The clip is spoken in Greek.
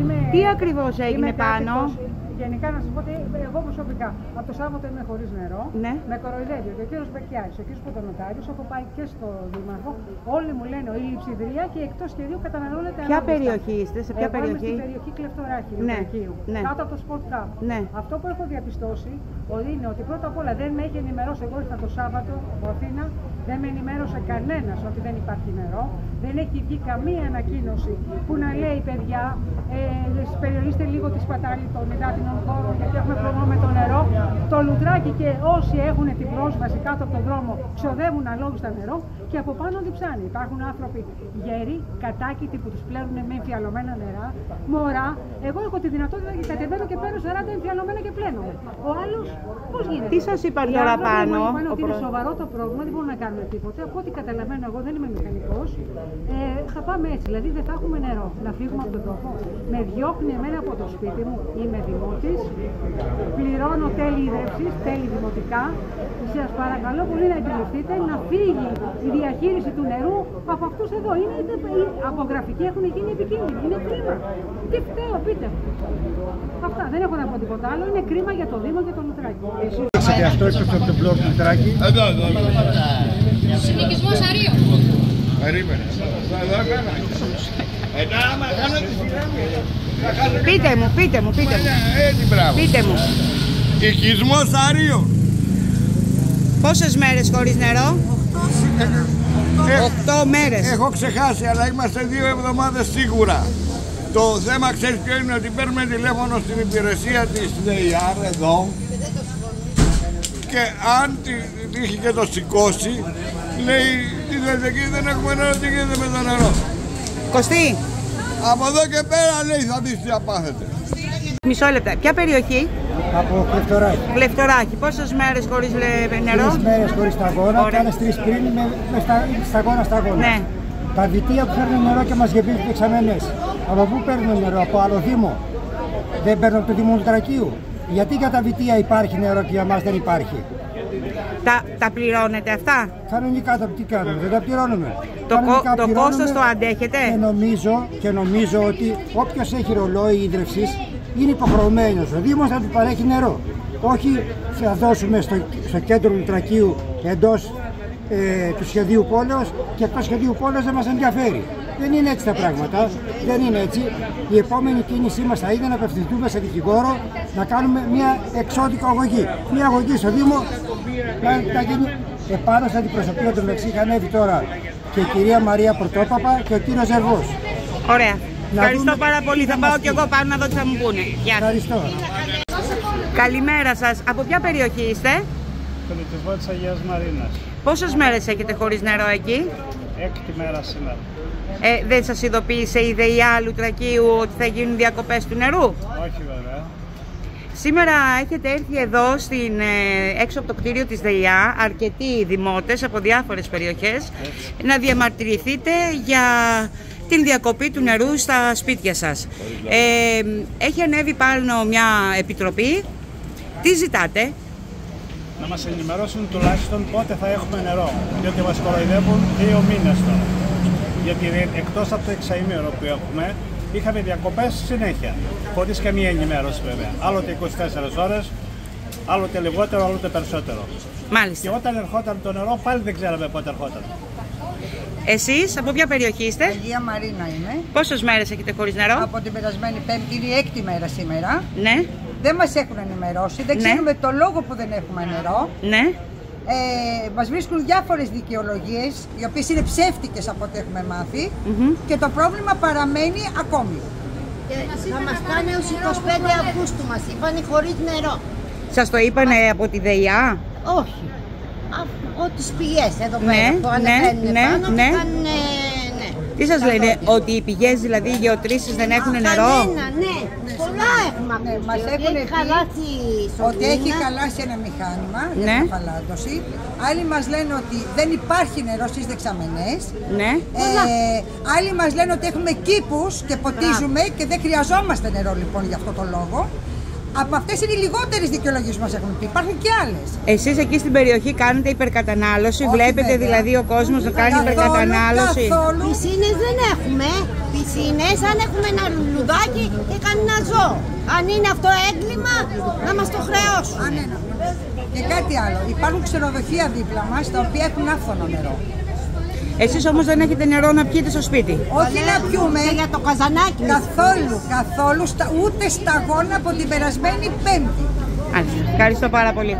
είμαι, Τι ακριβώς είμαι έγινε πάνω; κάτοικος. Γενικά να σας πω ότι εγώ προσωπικά από το Σάββατο είμαι χωρίς νερό. Ναι. Με κοροϊδεύει ο κύριος Μπεκιάρη, ο κύριος Πρωτονοτάριος. Έχω πάει και στο Δήμαρχο. Όλοι μου λένε η λειψιδρία και εκτός σχεδίου καταναλώνεται Ποια ανάμεστα. περιοχή είστε, σε ποια Εγώ περιοχή; Είμαι στην περιοχή Κλεφτοράχη, Ναι, Λουκακίου, ναι. κάτω από το Sport Cup. Ναι. Αυτό που έχω διαπιστώσει ότι είναι ότι πρώτα απ' όλα δεν με έχει ενημερώσει. Εγώ ήρθα το Σάββατο από Αθήνα, δεν με ενημέρωσε κανένας ότι δεν υπάρχει νερό. Δεν έχει βγει καμία ανακοίνωση που να λέει παιδιά, ε, περιορίστε λίγο τη σπατάλη των υδάτινων χώρων γιατί έχουμε πρόβλημα με το νερό. Το λουτράκι και όσοι έχουν την πρόσβαση κάτω από τον δρόμο ξοδεύουν αλόγιστα νερό και από πάνω διψάνει. Υπάρχουν άνθρωποι γέροι, κατάκητοι που τους πλένουν με εμφιαλωμένα νερά, μωρά. Εγώ έχω τη δυνατότητα και κατεβαίνω και παίρνω 40 εμφιαλωμένα και πλένω. Ο άλλος πώς γίνεται. Τι σας είπαν Οι τώρα άνθρωποι πάνω, μου είπαν ο ότι είναι προ- σοβαρό το πρόβλημα, δεν μπορούμε να κάνουμε τίποτα. Από ό,τι καταλαβαίνω, εγώ δεν είμαι μηχανικός. Ε, θα πάμε έτσι, δηλαδή δεν θα έχουμε νερό. Να φύγουμε από τον τόπο. Με διώχνει εμένα από το σπίτι μου, είμαι δημότης. Πληρώνω τέλη ίδρυυση, τέλη δημοτικά. Σας παρακαλώ πολύ να επιληφθείτε να φύγει η διαχείριση του νερού από αυτούς εδώ. Είναι είτε από γραφική έχουν γίνει επικίνδυνοι. Είναι κρίμα. Τι φταίω, πείτε μου. Αυτά δεν έχω να πω τίποτα άλλο. Είναι κρίμα για το Δήμο και το Λουτράκι. Και αυτό εκτός από τον μπλοκ του Τράκη. Εδώ, εδώ, εδώ. Συνοικισμός αρίων. Περίμενε. Εδώ έκανα. Εδώ άμα κάνω τη σειρά μου. θα κάνω και- Πείτε μου, πείτε μου, πείτε μου. Ε, Έτσι, μπράβο. Πείτε μου. Οικισμός Αρίων. Πόσες μέρες χωρίς νερό; Ε, Οκτώ μέρες. Έχω ξεχάσει, αλλά είμαστε δύο εβδομάδες σίγουρα. Το θέμα ξέρεις ποιο είναι ότι παίρνουμε τηλέφωνο στην υπηρεσία της ΔΕΙΑΡ εδώ και αν τη τύχει και το σηκώσει λέει τι θέλετε εκεί δεν έχουμε νερό, τι γίνεται με το νερό. Κωστή, Από εδώ και πέρα λέει θα δεις τι θα πάθετε. μισό λεπτά. Ποια περιοχή; Από Κλεφτοράκη. Γλεφτοράκι. Πόσες μέρες χωρίς λε- νερό; Τρεις μέρες χωρίς σταγόνα και Ωραία. άλλες τρεις πριν με, με στα, σταγόνα σταγόνα. Ναι. Τα δυτεία που φέρνουν νερό και μας γεμίζουν εξαμενές. Από πού παίρνουν νερό, από άλλο Δήμο; Δεν παίρνουν από το Δήμο του Τρακίου. Γιατί για τα βιτία υπάρχει νερό και για μας δεν υπάρχει. Τα, τα πληρώνετε αυτά; Κανονικά τα τι κάνουμε, δεν τα πληρώνουμε. Το Κανονικά κο- το πληρώνουμε κόστος το αντέχετε; Και νομίζω, και νομίζω ότι όποιος έχει ρολόι ίδρυυσης είναι υποχρεωμένος. Ο Δήμος θα του παρέχει νερό. Όχι θα δώσουμε στο, στο κέντρο του Τρακίου εντός ε, του σχεδίου πόλεως και εκτός σχεδίου πόλεως δεν μας ενδιαφέρει. Δεν είναι έτσι τα πράγματα. Δεν είναι έτσι. Η επόμενη κίνησή μας θα είναι να απευθυνθούμε σε δικηγόρο να κάνουμε μια εξώδικο αγωγή. Μια αγωγή στο Δήμο να, να γίνει επάνω στην αντιπροσωπεία του μεταξύ είχαν ανέβει τώρα και η κυρία Μαρία Πρωτόπαπα και ο κύριος Ζερβός. Ωραία. Ευχαριστώ δούμε πάρα πολύ. τι Θα θα πάω μας κι εγώ πει. πάνω να δω τι θα μου πούνε. Γεια σας. Ευχαριστώ. Καλημέρα σας. Από ποια περιοχή είστε; Πολιτισμό της Αγίας Μαρίνας. Πόσες μέρες έχετε χωρίς νερό εκεί; Έκτη μέρα σήμερα. Ε, δεν σας ειδοποίησε η ΔΕΙΑ Λουτρακίου ότι θα γίνουν διακοπές του νερού; Όχι βέβαια. Σήμερα έχετε έρθει εδώ στην, ε, έξω από το κτίριο της ΔΕΙΑ αρκετοί δημότες από διάφορες περιοχές να διαμαρτυρηθείτε για την διακοπή του νερού στα σπίτια σας. Ε, έχει ανέβει πάνω μια επιτροπή. Τι ζητάτε; Να μας ενημερώσουν τουλάχιστον πότε θα έχουμε νερό. Διότι μας κοροϊδεύουν δύο μήνες τώρα. Γιατί εκτός από το εξαημέρο που έχουμε, είχαμε διακοπές συνέχεια. Χωρίς καμία ενημέρωση βέβαια. Άλλοτε 24 ώρες, άλλοτε λιγότερο, άλλοτε περισσότερο. Και Μάλιστα. όταν ερχόταν το νερό, πάλι δεν ξέραμε πότε ερχόταν. Εσείς από ποια περιοχή είστε; Αγία Μαρίνα είμαι. Πόσες μέρες έχετε χωρίς νερό; Από την περασμένη Πέμπτη, είναι η έκτη μέρα σήμερα. Ναι, Δεν μας έχουν ενημερώσει, δεν Ναι. ξέρουμε το λόγο που δεν έχουμε νερό. ναι. Ε, μας βρίσκουν διάφορες δικαιολογίες, οι οποίες είναι ψεύτικες από ό,τι έχουμε μάθει. Και το πρόβλημα παραμένει ακόμη. Θα μας πάνε ως 25 Αυγούστου μας είπαν χωρίς νερό. Σας το είπανε από τη ΔΕΙΑ; Όχι. Α- Ό,τις τις πηγές εδώ Ναι, πέρα που ναι, ανεβαίνουν ναι, πάνω ναι. κάνουν, ε, ναι. Τι σας Τα λένε, δόντια. ότι οι πηγές δηλαδή οι γεωτρήσεις δεν έχουν Α, νερό; Κανένα, ναι. Πολλά έχουμε Ναι, ακούσει. μας ότι έχουν έχει πει χαλάσει η Ότι σωλήνα. έχει χαλάσει ένα μηχάνημα για Ναι. την αφαλάτωση. Άλλοι μας λένε ότι δεν υπάρχει νερό στις δεξαμενές. Ναι. Ε, άλλοι μας λένε ότι έχουμε κήπους και ποτίζουμε και δεν χρειαζόμαστε νερό λοιπόν για αυτό το λόγο. Από αυτές είναι οι λιγότερες δικαιολογίες που μας έχουν πει. Υπάρχουν και άλλες. Εσείς εκεί στην περιοχή κάνετε υπερκατανάλωση, Όχι, βλέπετε βέβαια. δηλαδή ο κόσμος να κάνει υπερκατανάλωση; Καθόλου. Πισίνες δεν έχουμε. Πισίνες αν έχουμε ένα λουλουδάκι και κανένα ζώο. Αν είναι αυτό έγκλημα, να μας το χρεώσουν. Α, ναι, ναι. Και κάτι άλλο. Υπάρχουν ξενοδοχεία δίπλα μας τα οποία έχουν άφθονο νερό. Εσείς όμως δεν έχετε νερό να πιείτε στο σπίτι; Όχι να πιούμε. Και για το καζανάκι. Καθόλου, καθόλου, στα, ούτε σταγόνα από την περασμένη Πέμπτη. Μάλιστα. Ευχαριστώ πάρα πολύ.